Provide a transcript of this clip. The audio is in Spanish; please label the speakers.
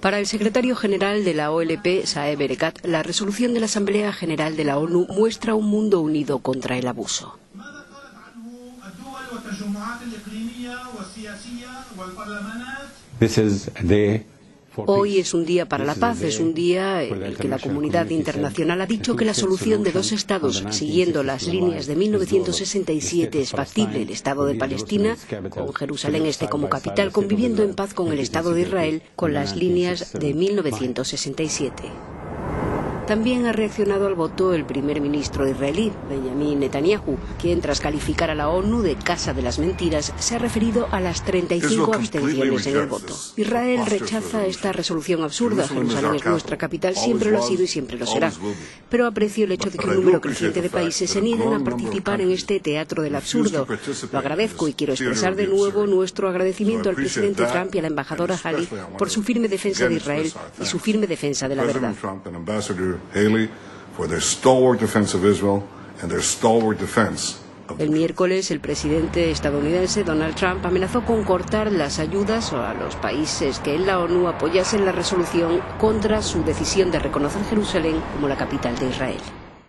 Speaker 1: Para el secretario general de la OLP, Saeb Erekat, la resolución de la Asamblea General de la ONU muestra un mundo unido contra el abuso. Hoy es un día para la paz, es un día en el que la comunidad internacional ha dicho que la solución de dos estados, siguiendo las líneas de 1967, es factible. El Estado de Palestina, con Jerusalén este como capital, conviviendo en paz con el Estado de Israel, con las líneas de 1967. También ha reaccionado al voto el primer ministro israelí, Benjamin Netanyahu, quien tras calificar a la ONU de Casa de las Mentiras se ha referido a las 35 abstenciones en el voto. Israel rechaza esta resolución absurda. Jerusalén es nuestra capital, siempre lo ha sido y siempre lo será. Pero aprecio el hecho de que un número creciente de países se nieguen a participar en este teatro del absurdo. Lo agradezco y quiero expresar de nuevo nuestro agradecimiento al presidente Trump y a la embajadora Haley por su firme defensa de Israel y su firme defensa de la verdad.
Speaker 2: Haley for their stalwart defense of Israel and their stalwart defense
Speaker 1: El miércoles, el presidente estadounidense Donald Trump amenazó con cortar las ayudas a los países que en la ONU apoyasen la resolución contra su decisión de reconocer Jerusalén como la capital de Israel.